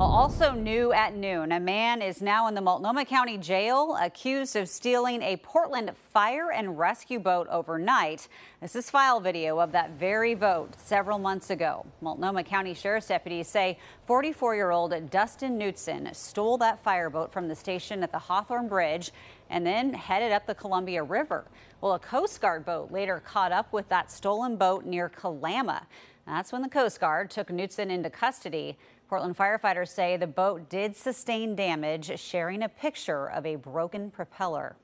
Also new at noon, a man is now in the Multnomah County Jail accused of stealing a Portland fire and rescue boat overnight. This is file video of that very boat several months ago. Multnomah County Sheriff's deputies say 44-year-old Dustin Knutson stole that fireboat from the station at the Hawthorne Bridge and then headed up the Columbia River. Well, a Coast Guard boat later caught up with that stolen boat near Kalama. That's when the Coast Guard took Knutson into custody. Portland firefighters say the boat did sustain damage, sharing a picture of a broken propeller.